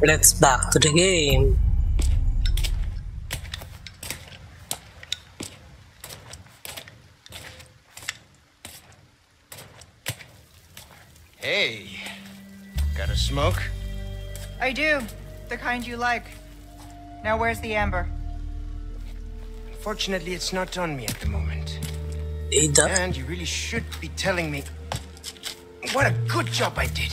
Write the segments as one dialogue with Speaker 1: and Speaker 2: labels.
Speaker 1: Let's back to the game.
Speaker 2: Hey, got a smoke?
Speaker 3: I do. The kind you like. Now where's the amber?
Speaker 2: Fortunately, it's not on me at the moment.
Speaker 1: Ada.
Speaker 2: And you really should be telling me what a good job I did.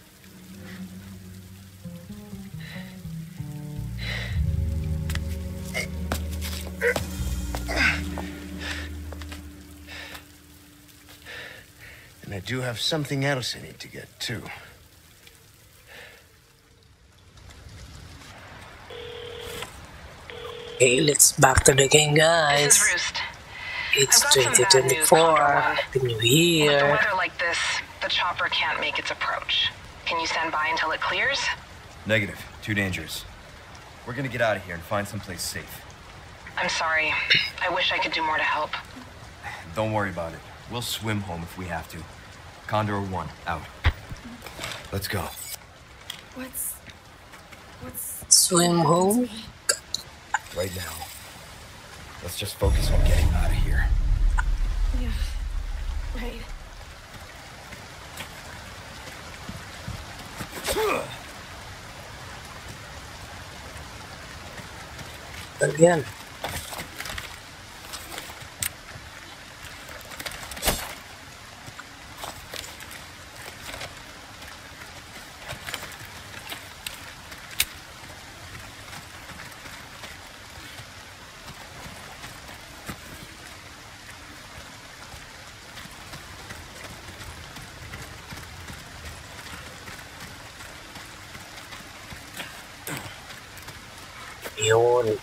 Speaker 2: And I do have something else I need to get, too.
Speaker 1: Okay, let's back to the game, guys.
Speaker 4: This Roost.
Speaker 1: It's
Speaker 4: I've got some bad news,
Speaker 1: 2024.
Speaker 4: Condor One.
Speaker 1: Happy New
Speaker 4: With the weather like this, the chopper can't make its approach. Can you stand by until it clears?
Speaker 5: Negative. Too dangerous. We're gonna get out of here and find someplace safe.
Speaker 4: I'm sorry. I wish I could do more to help.
Speaker 5: Don't worry about it. We'll swim home if we have to. Condor 1, out. Let's go.
Speaker 6: What's. What's.
Speaker 1: Swim home.
Speaker 5: Right now. Let's just focus on getting out of here.
Speaker 6: Yeah. Right.
Speaker 1: Again. Yun.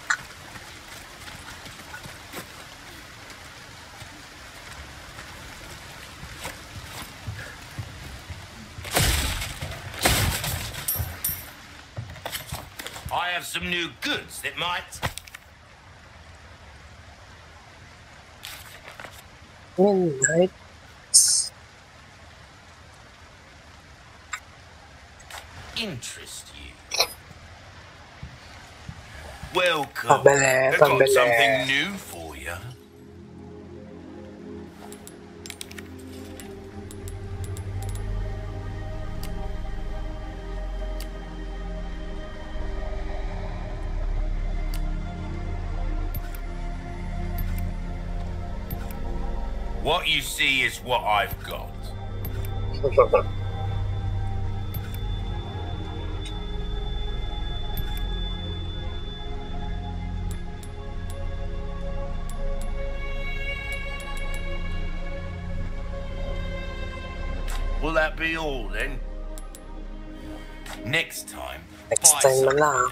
Speaker 7: I have some new goods that might.
Speaker 1: Midnight.
Speaker 7: interest you. Welcome. I've got something new for What you see is what I've got. Will that be all then? Next time.
Speaker 1: Next time na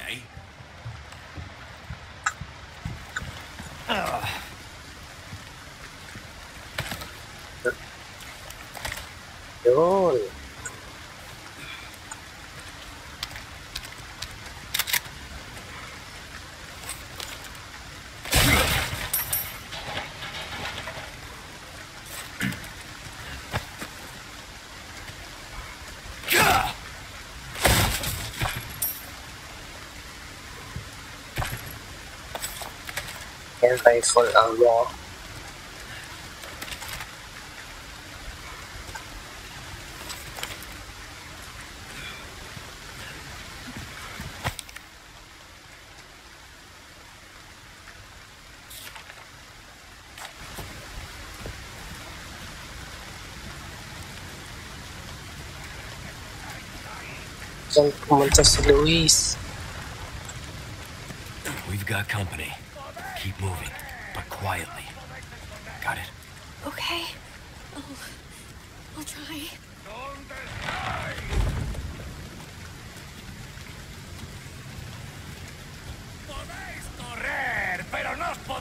Speaker 7: something,
Speaker 1: lang.
Speaker 7: eh?
Speaker 1: Yun. Air rifle Luis?
Speaker 5: We've got company. Keep moving, but quietly. Got it?
Speaker 6: Okay. I'll. I'll try.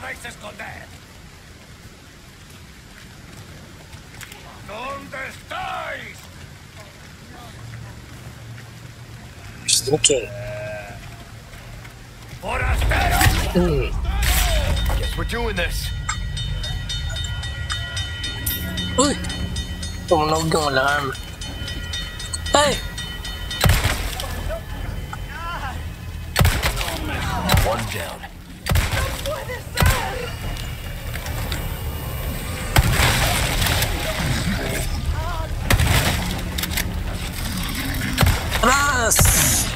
Speaker 7: vais a esconder? ¿Dónde estáis? ¡Forastero!
Speaker 1: Hmm.
Speaker 5: Guess we're doing this.
Speaker 1: Uy! Tumunog yung alarm. Hey!
Speaker 5: One down.
Speaker 1: Atras!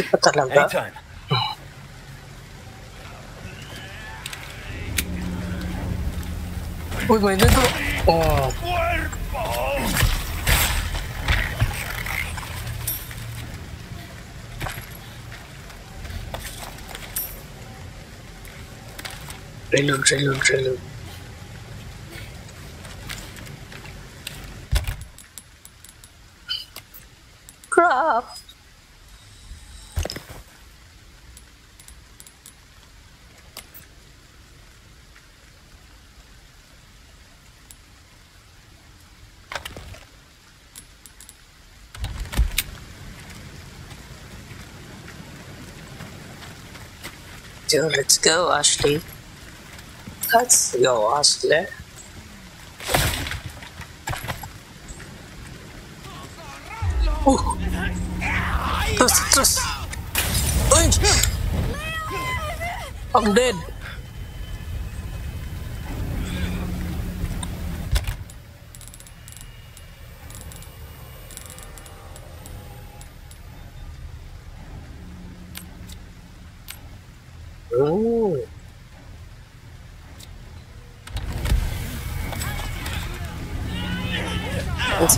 Speaker 5: पता लगता
Speaker 1: Uy, bueno, esto... Oh. Reload, reload, reload. So let's go, Ashley. Let's go, Ashley. Oh! I'm dead!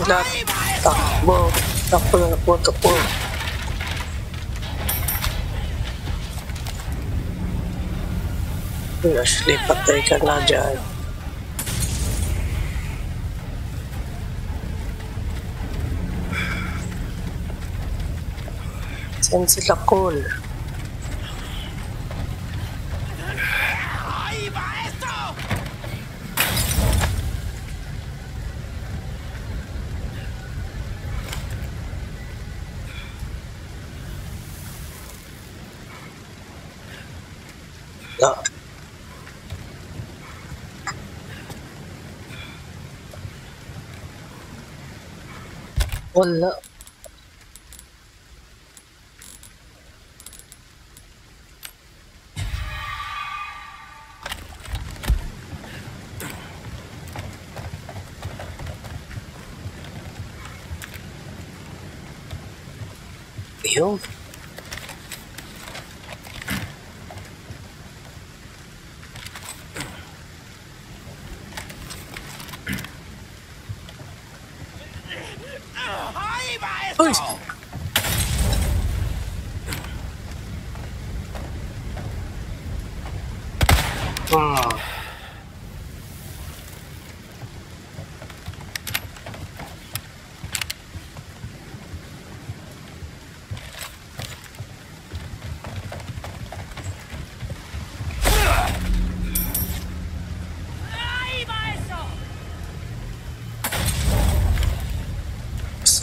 Speaker 1: Sila. Takbo. Takbo na takbo, takbo. Ashley, patay ka na dyan. Saan sila call? Wala. Yun.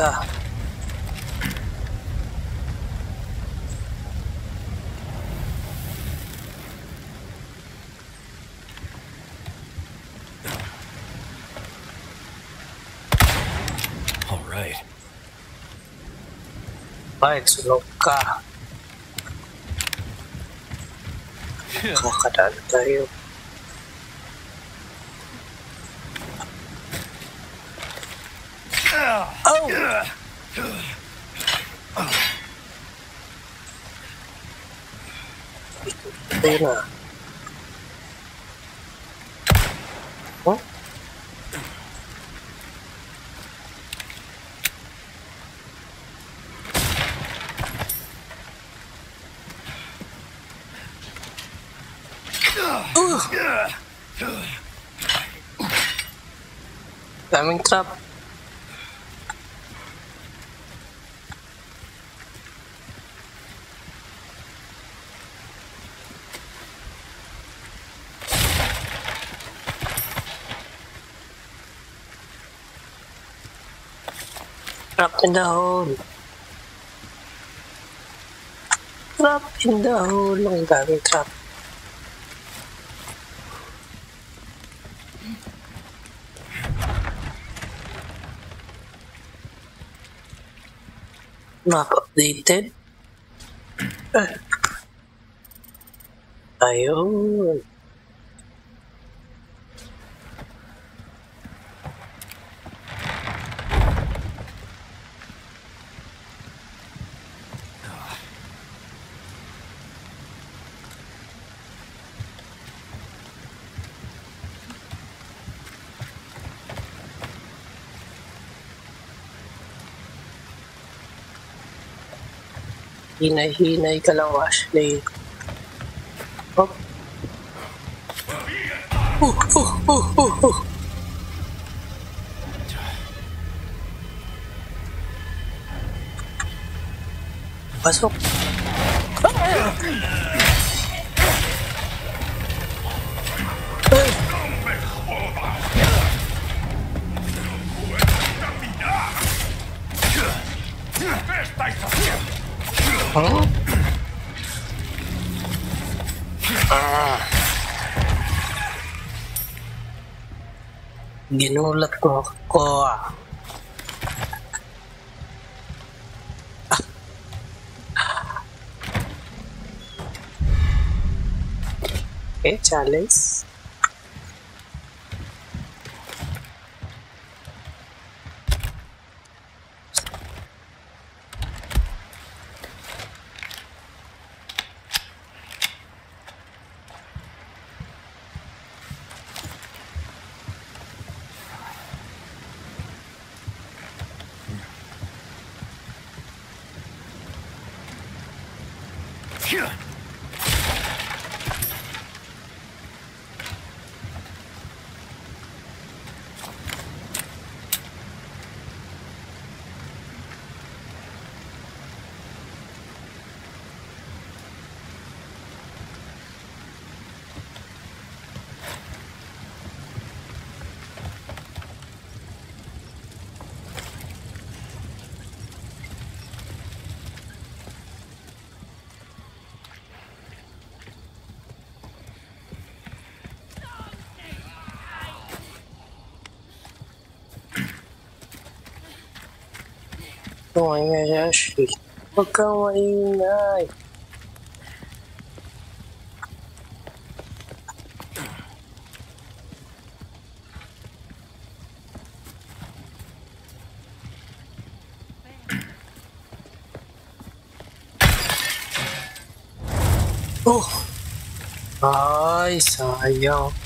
Speaker 5: All right.
Speaker 1: Right, sunog ka. Makakadaan Oh? Daming trap. Trap in the hole. Trap in the hole. Ang daming trap. Map updated. Ayun. Hinay-hinay ka lang, Ashley. Oh. Uh, uh, uh, uh, uh. Pasok. Huh? Ginulat mo ako. Okay, challenge. Maingay si Ashley. Huwag kang maingay. Oh! Ay, sayang.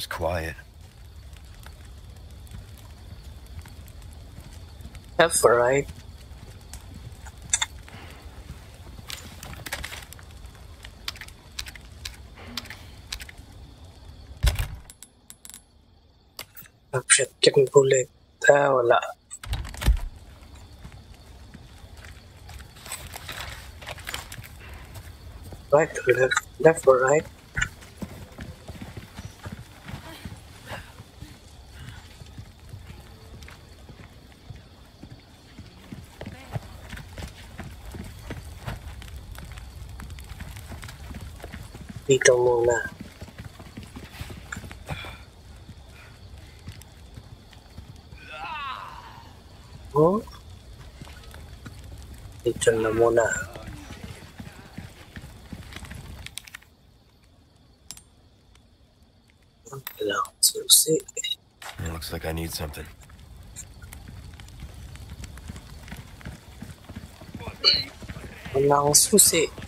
Speaker 5: Sure quiet.
Speaker 1: Left or right? Oh. Ah. Right left? Left or right? Dito muna. Oh? Dito na muna. Kailangan susi.
Speaker 5: It looks like I need something.
Speaker 1: Walang susi.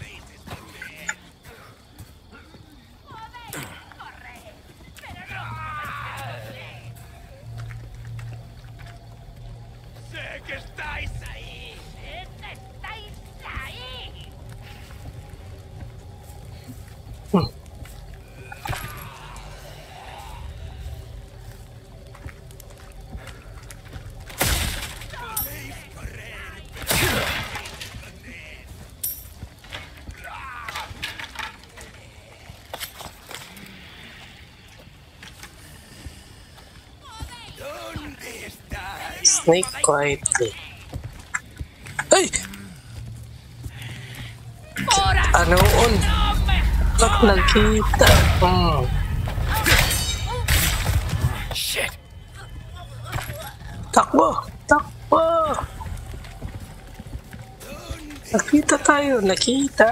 Speaker 1: Snake quietly. Ay! Ano on? Ba't nagkita? Hmm.
Speaker 2: Shit!
Speaker 1: Takbo! Takbo! Nakita tayo! Nakita!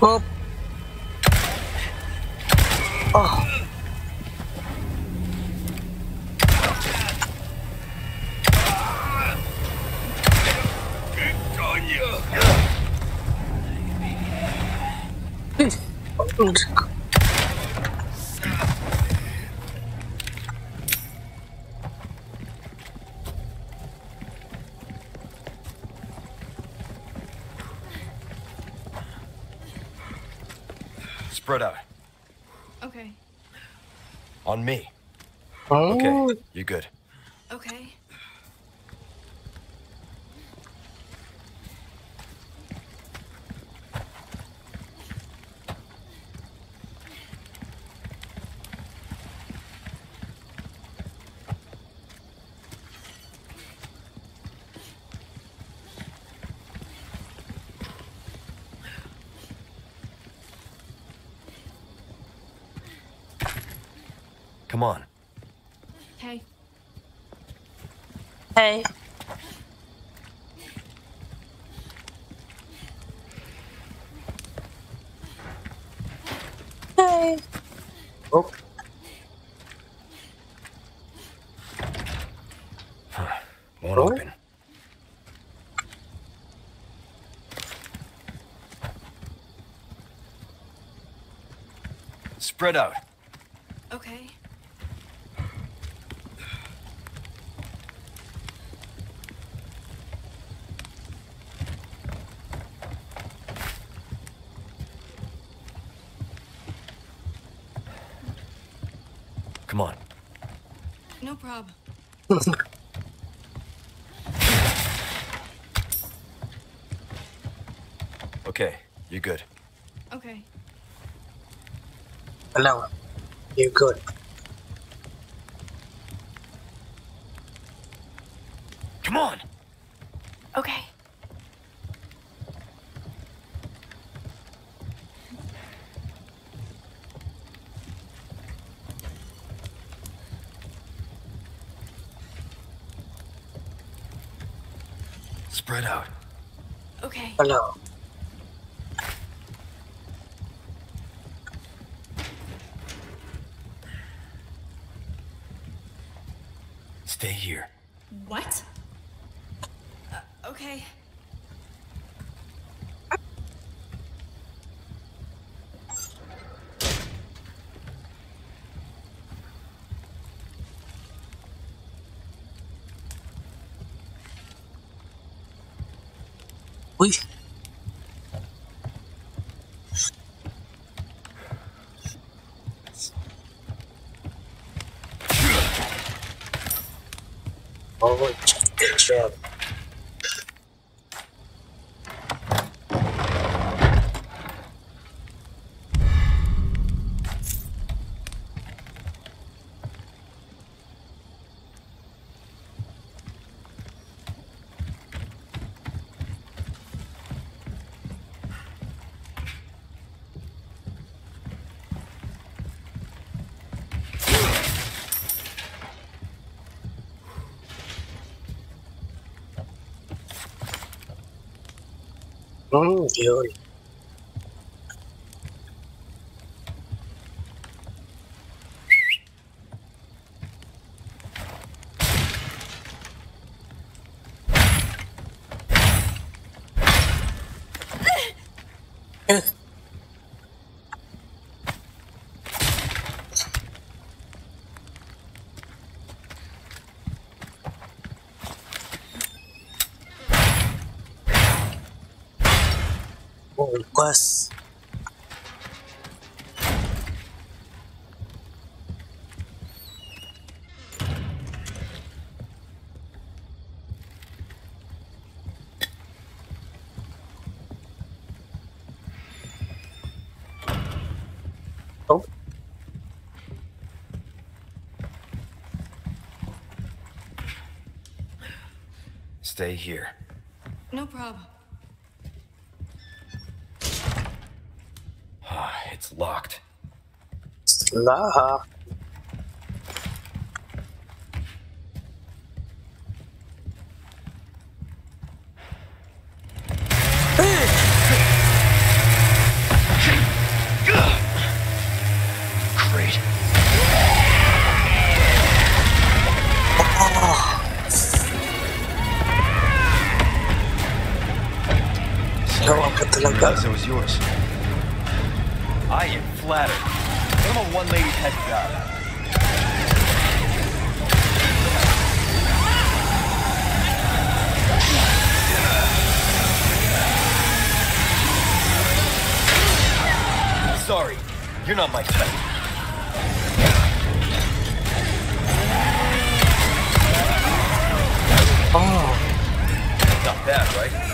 Speaker 1: Hop! Oh! Coño!
Speaker 5: Spread out.
Speaker 6: Okay.
Speaker 5: On me.
Speaker 1: Oh,
Speaker 5: Okay, you're good.
Speaker 6: Okay.
Speaker 5: Come on.
Speaker 6: Hey.
Speaker 1: Hey! Hey! Oh,
Speaker 5: Won't
Speaker 1: Oh.
Speaker 5: open. Spread out.
Speaker 6: Okay.
Speaker 5: Come on.
Speaker 6: No problem.
Speaker 5: Okay, you're good.
Speaker 6: Okay.
Speaker 1: hello. you're good?
Speaker 5: Come on!
Speaker 6: Okay.
Speaker 5: Spread out.
Speaker 6: Okay.
Speaker 1: Hello.
Speaker 5: Stay here.
Speaker 6: What? Uh, okay.
Speaker 1: Uy! Oh, good de hoy. yun. Oh,
Speaker 5: Stay here.
Speaker 6: No problem.
Speaker 5: Ah, it's locked.
Speaker 1: Lah.
Speaker 5: Great.
Speaker 1: Gawa ka talaga.
Speaker 5: Because it was yours. I am flattered. I'm a one lady guy. Sorry, you're not my type.
Speaker 1: Oh,
Speaker 5: Not bad, right?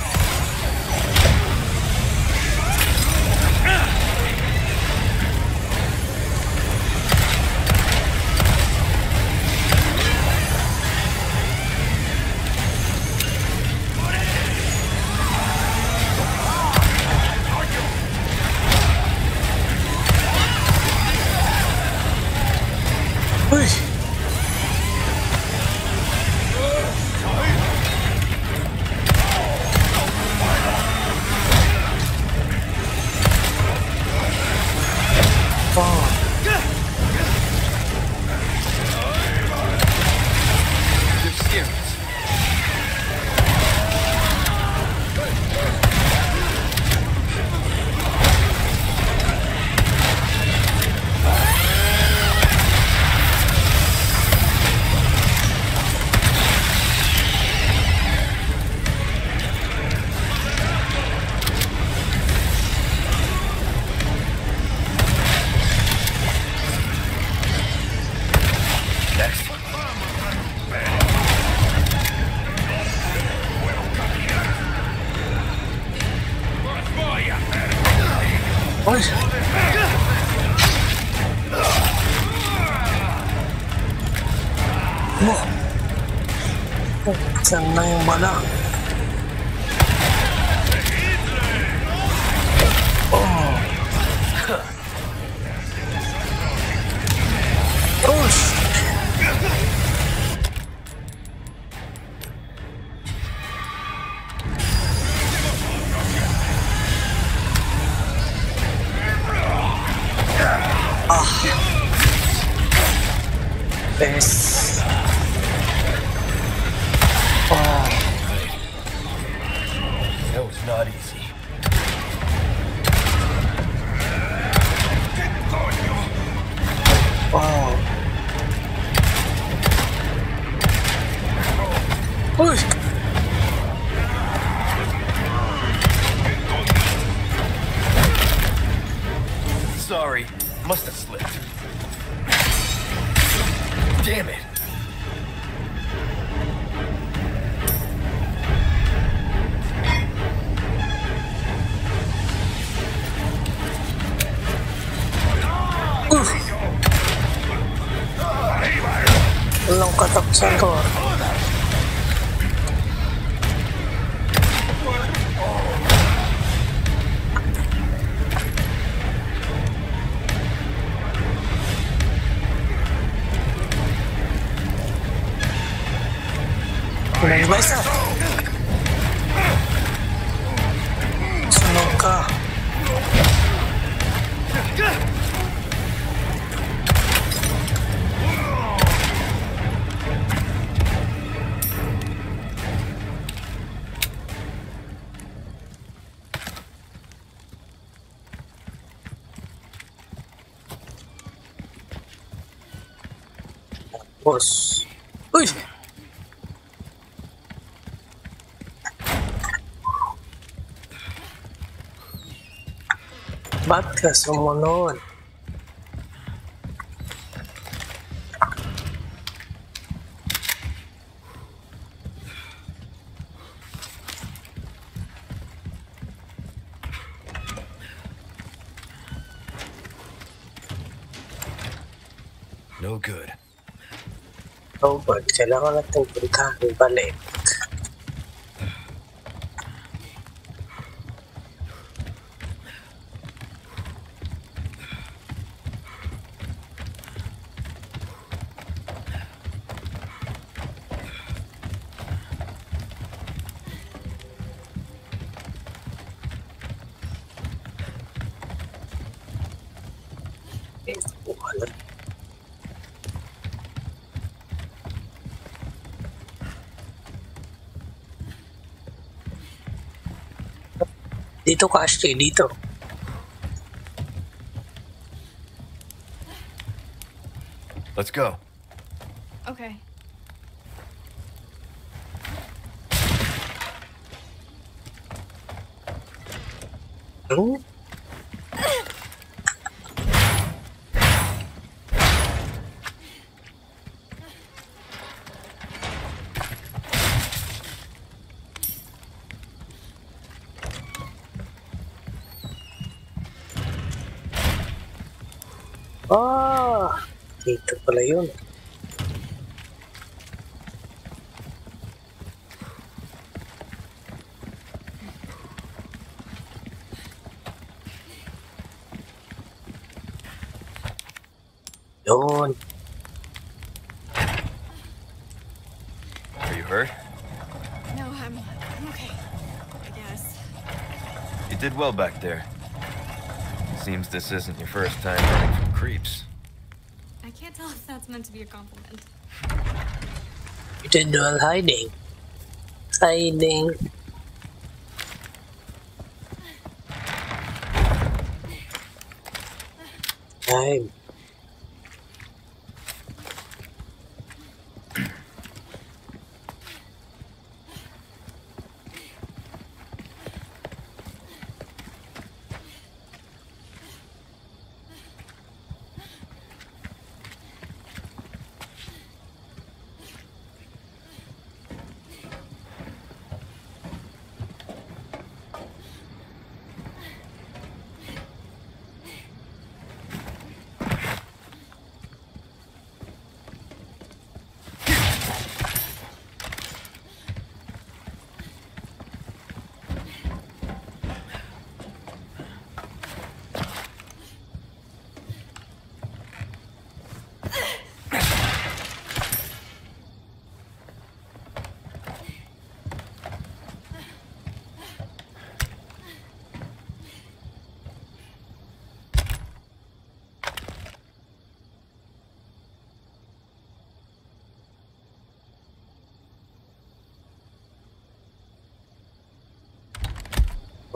Speaker 1: Uy. Ba't ka sumunod?
Speaker 5: No good.
Speaker 1: Robert, kailangan natin puntahan balik. Eh, wala. Dito dito.
Speaker 5: Let's go.
Speaker 6: Okay.
Speaker 1: Hmm? Ah, dito pala yun. Yun.
Speaker 5: Are you hurt?
Speaker 6: No, I'm, I'm okay. I guess.
Speaker 5: You did well back there. Seems this isn't your first time running from creeps.
Speaker 6: I can't tell if that's meant to be a compliment.
Speaker 1: You didn't well hiding. Hiding. Time.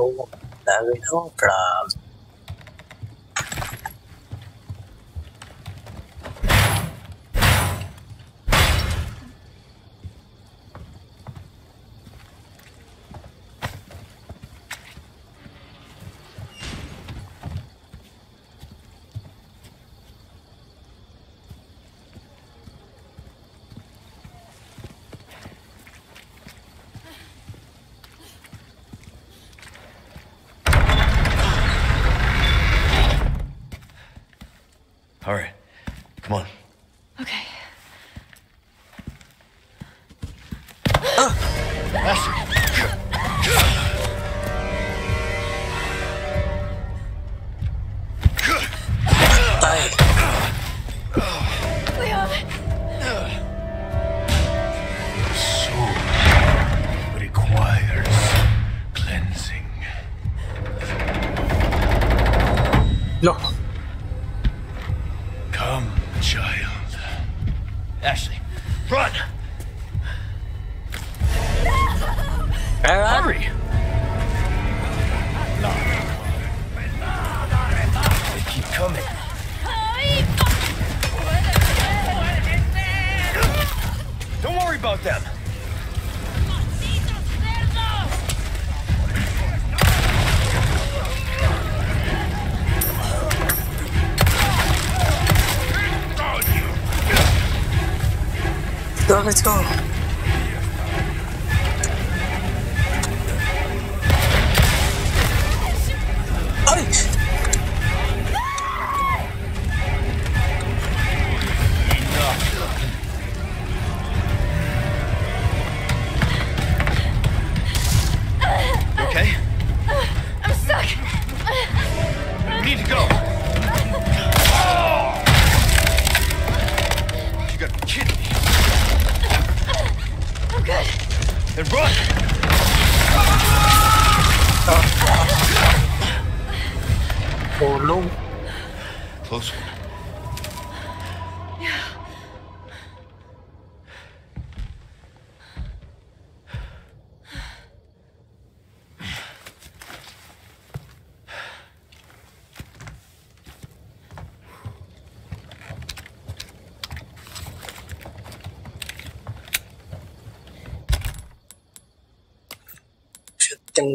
Speaker 1: Oh, dami ng crab.
Speaker 5: All right. Come on.
Speaker 6: Okay.
Speaker 5: Ah! Tay,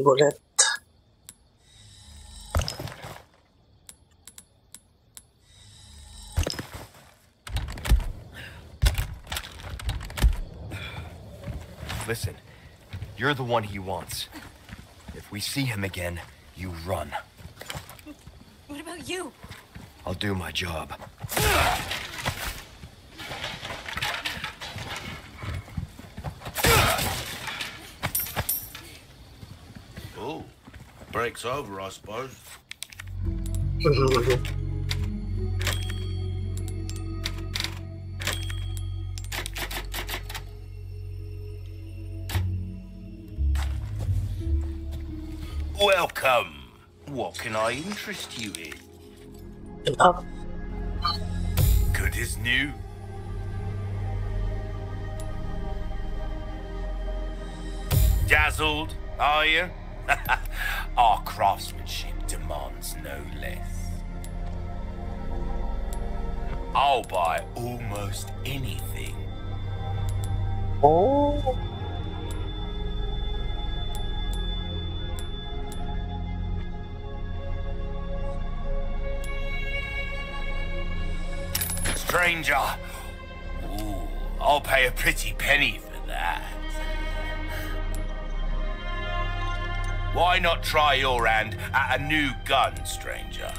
Speaker 1: Shooting bullet.
Speaker 5: Listen, you're the one he wants. If we see him again, you run.
Speaker 6: What about you?
Speaker 5: I'll do my job.
Speaker 7: Break's over, I suppose. Welcome. What can I interest you in?
Speaker 1: Up.
Speaker 7: Good as new. Dazzled, are you? Our craftsmanship demands no less. I'll buy almost anything.
Speaker 1: Oh.
Speaker 7: Stranger. Ooh, I'll pay a pretty penny Why not try your hand at a new gun, stranger?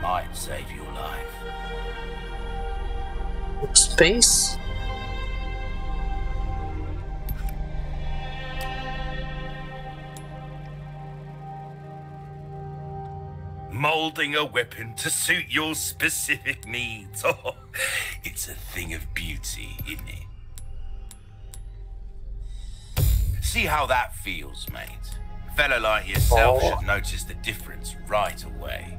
Speaker 7: Might save your life.
Speaker 1: Space.
Speaker 7: Molding a weapon to suit your specific needs. Oh, it's a thing of beauty, isn't it? See how that feels, mate. A fella like yourself
Speaker 1: Oh.
Speaker 7: should notice the difference right away.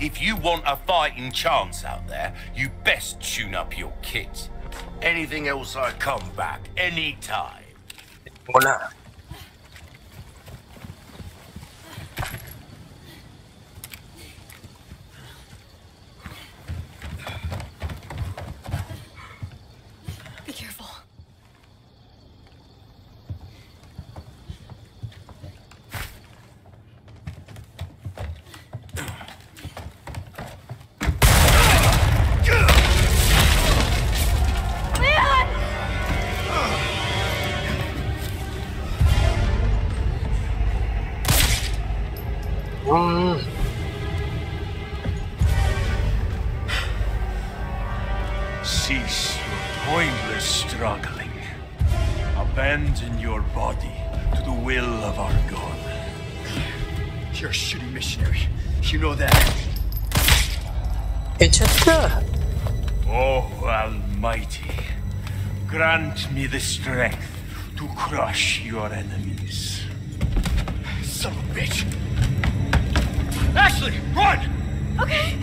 Speaker 7: If you want a fighting chance out there, you best tune up your kit. Anything else, I come back anytime.
Speaker 1: Muna.
Speaker 8: Oh, Almighty, grant me the strength to crush your enemies.
Speaker 5: Son of a bitch. Ashley, run!
Speaker 6: Okay.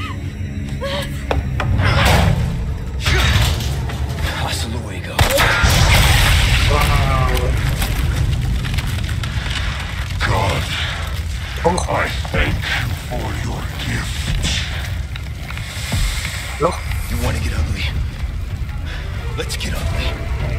Speaker 5: Hasta luego.
Speaker 8: God,
Speaker 1: Oh,
Speaker 8: I thank you for your gift.
Speaker 5: You want to get ugly? Let's get ugly.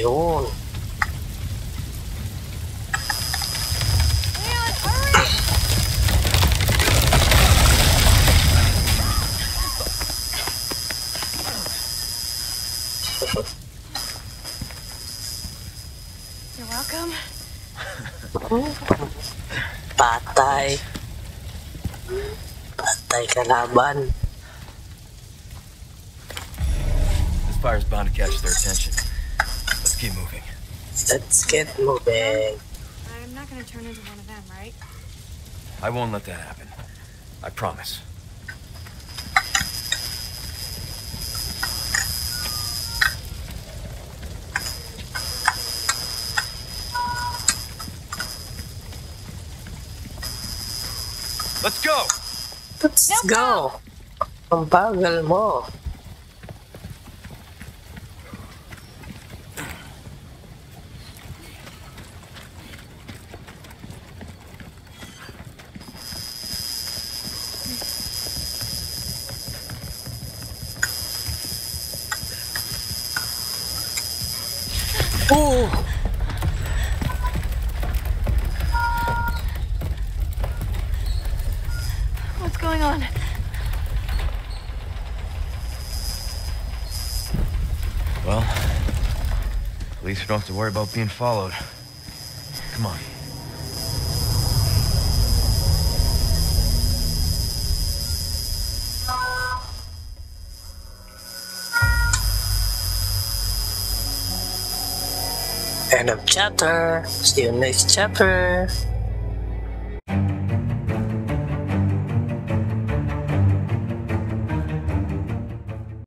Speaker 1: Ayun. cả là kalaban.
Speaker 5: I won't let that happen. I promise. Let's go!
Speaker 1: Let's go. Ang bagal mo. Ooh.
Speaker 6: What's going on?
Speaker 5: Well, at least we don't have to worry about being followed. Come on.
Speaker 1: End of chapter. See you next chapter.